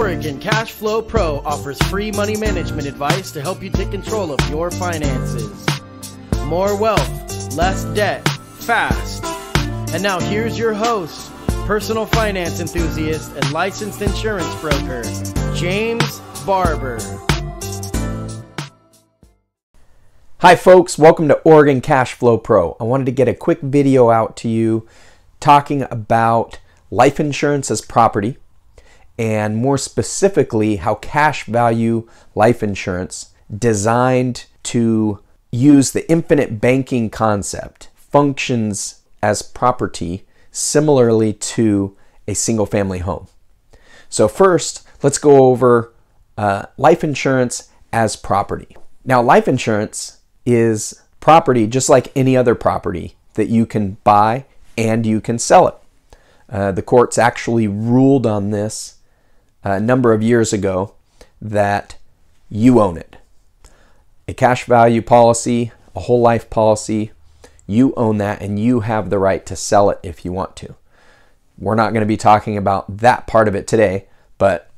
Oregon Cash Flow Pro offers free money management advice to help you take control of your finances. More wealth, less debt, fast. And now here's your host, personal finance enthusiast and licensed insurance broker, James Barber. Hi folks, welcome to Oregon Cash Flow Pro. I wanted to get a quick video out to you talking about life insurance as property and more specifically how cash value life insurance designed to use the infinite banking concept functions as property similarly to a single family home. So first, let's go over uh, life insurance as property. Now, life insurance is property just like any other property that you can buy and you can sell it. Uh, the courts actually ruled on this a number of years ago that you own it. A cash value policy, a whole life policy, you own that and you have the right to sell it if you want to. We're not going to be talking about that part of it today, but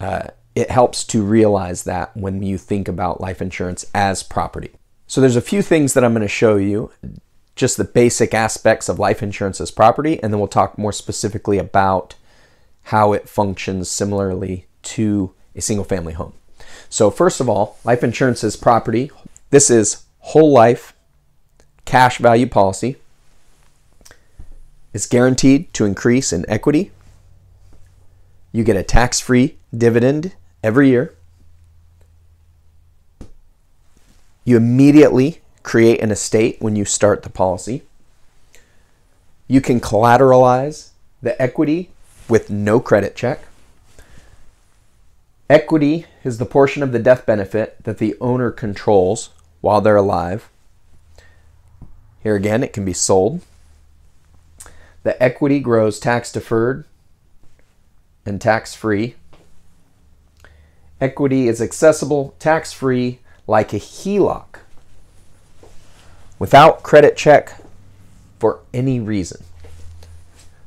uh, it helps to realize that when you think about life insurance as property. So there's a few things that I'm going to show you, just the basic aspects of life insurance as property, and then we'll talk more specifically about how it functions similarly to a single family home. So, first of all, life insurance is property. This is whole life cash value policy. It's guaranteed to increase in equity. You get a tax free dividend every year. You immediately create an estate when you start the policy. You can collateralize the equity with no credit check. Equity is the portion of the death benefit that the owner controls while they're alive. Here again, it can be sold. The equity grows tax deferred and tax free. Equity is accessible tax free like a HELOC without credit check for any reason.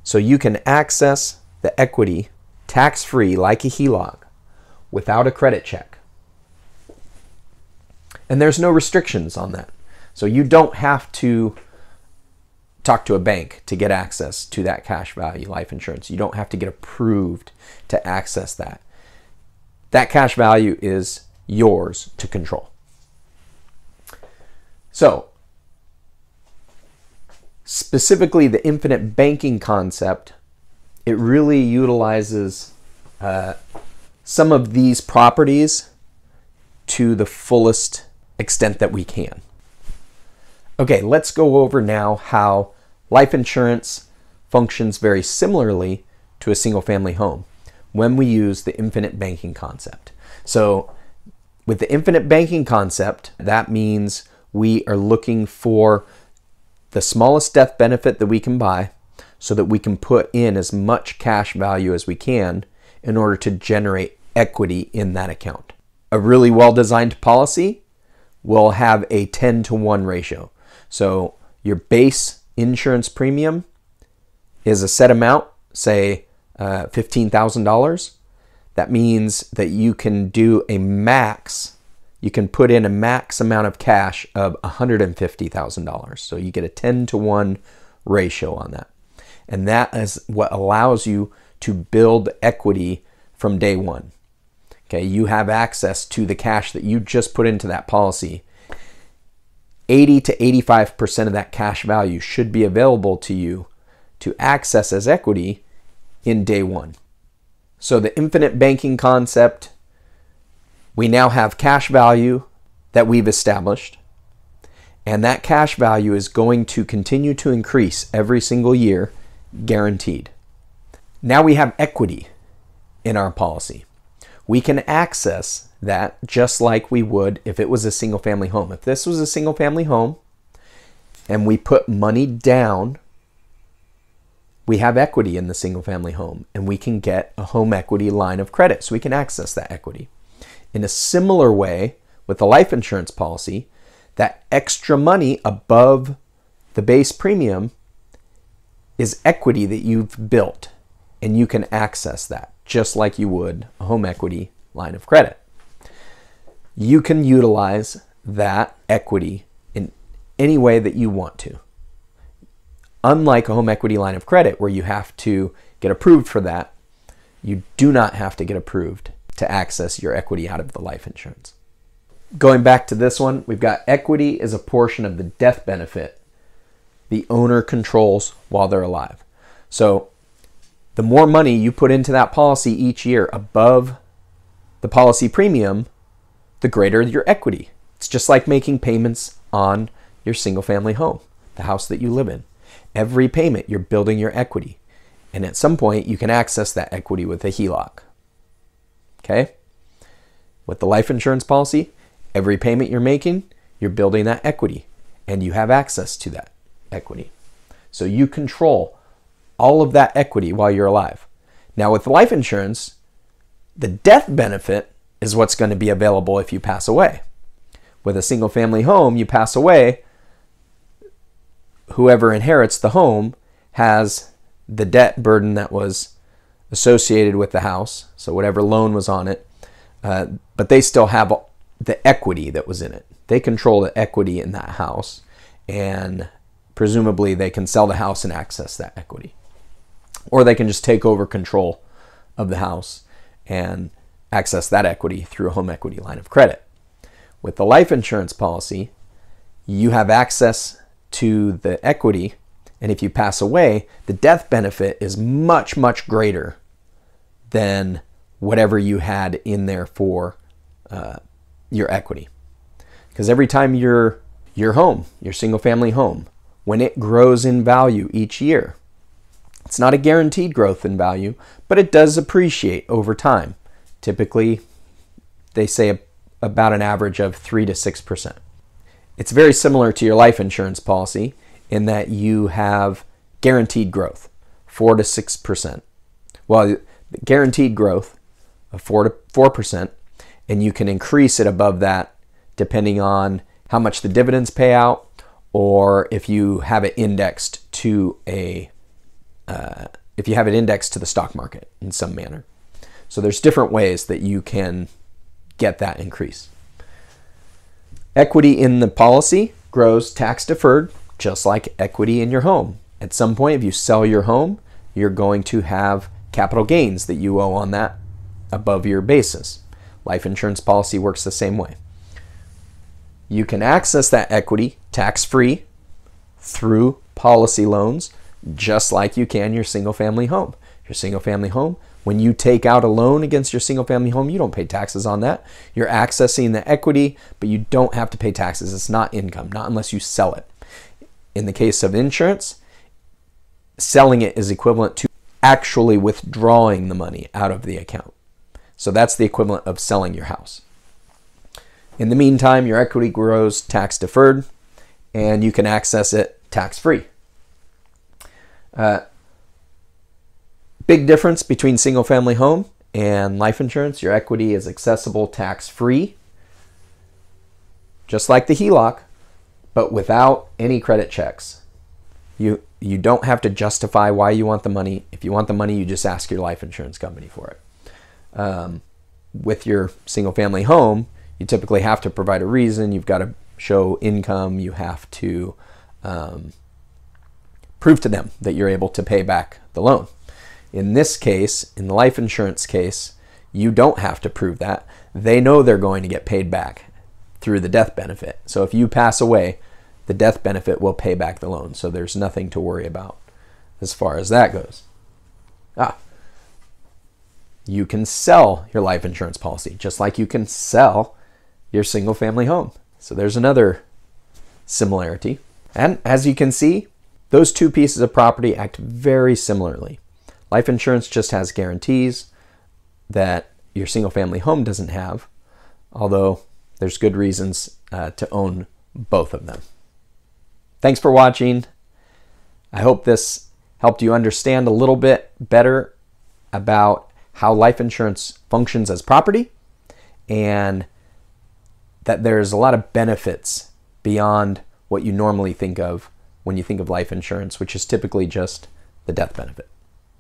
So you can access the equity tax free like a HELOC without a credit check. And there's no restrictions on that. So you don't have to talk to a bank to get access to that cash value life insurance. You don't have to get approved to access that. That cash value is yours to control. So, specifically the infinite banking concept it really utilizes uh, some of these properties to the fullest extent that we can. Okay, let's go over now how life insurance functions very similarly to a single family home when we use the infinite banking concept. So, with the infinite banking concept, that means we are looking for the smallest death benefit that we can buy so that we can put in as much cash value as we can in order to generate equity in that account. A really well designed policy will have a 10 to 1 ratio. So your base insurance premium is a set amount, say uh, $15,000. That means that you can do a max, you can put in a max amount of cash of $150,000. So you get a 10 to 1 ratio on that. And that is what allows you to build equity from day one. Okay, you have access to the cash that you just put into that policy. 80 to 85% of that cash value should be available to you to access as equity in day one. So, the infinite banking concept, we now have cash value that we've established, and that cash value is going to continue to increase every single year guaranteed. Now we have equity in our policy. We can access that just like we would if it was a single family home. If this was a single family home and we put money down, we have equity in the single family home and we can get a home equity line of credit so we can access that equity. In a similar way with the life insurance policy, that extra money above the base premium is equity that you've built and you can access that just like you would a home equity line of credit. You can utilize that equity in any way that you want to. Unlike a home equity line of credit where you have to get approved for that, you do not have to get approved to access your equity out of the life insurance. Going back to this one, we've got equity is a portion of the death benefit the owner controls while they're alive. So the more money you put into that policy each year above the policy premium, the greater your equity. It's just like making payments on your single family home, the house that you live in. Every payment, you're building your equity. And at some point, you can access that equity with a HELOC. Okay? With the life insurance policy, every payment you're making, you're building that equity and you have access to that equity. So you control all of that equity while you're alive. Now, with life insurance, the death benefit is what's going to be available if you pass away. With a single family home, you pass away, whoever inherits the home has the debt burden that was associated with the house, so whatever loan was on it, uh, but they still have the equity that was in it. They control the equity in that house, and presumably they can sell the house and access that equity. Or they can just take over control of the house and access that equity through a home equity line of credit. With the life insurance policy, you have access to the equity, and if you pass away, the death benefit is much, much greater than whatever you had in there for uh, your equity. Because every time your your home, your single family home, when it grows in value each year, it's not a guaranteed growth in value, but it does appreciate over time. Typically, they say about an average of 3 to 6%. It's very similar to your life insurance policy in that you have guaranteed growth, 4 to 6%. Well, guaranteed growth of 4 to 4%, and you can increase it above that depending on how much the dividends pay out or if you have it indexed to a uh, if you have it indexed to the stock market in some manner. So there's different ways that you can get that increase. Equity in the policy grows tax deferred, just like equity in your home. At some point, if you sell your home, you're going to have capital gains that you owe on that above your basis. Life insurance policy works the same way. You can access that equity tax free through policy loans, just like you can your single family home. Your single family home, when you take out a loan against your single family home, you don't pay taxes on that. You're accessing the equity, but you don't have to pay taxes. It's not income, not unless you sell it. In the case of insurance, selling it is equivalent to actually withdrawing the money out of the account. So that's the equivalent of selling your house. In the meantime, your equity grows tax deferred and you can access it tax free. Uh, big difference between single family home and life insurance your equity is accessible tax free, just like the HELOC, but without any credit checks. You, you don't have to justify why you want the money. If you want the money, you just ask your life insurance company for it. Um, with your single family home, you typically have to provide a reason. You've got to show income. You have to um, prove to them that you're able to pay back the loan. In this case, in the life insurance case, you don't have to prove that. They know they're going to get paid back through the death benefit. So if you pass away, the death benefit will pay back the loan. So there's nothing to worry about as far as that goes. Ah, you can sell your life insurance policy just like you can sell your single family home. So there's another similarity. And as you can see, those two pieces of property act very similarly. Life insurance just has guarantees that your single family home doesn't have, although there's good reasons uh, to own both of them. Thanks for watching. I hope this helped you understand a little bit better about how life insurance functions as property and that there's a lot of benefits beyond what you normally think of when you think of life insurance, which is typically just the death benefit.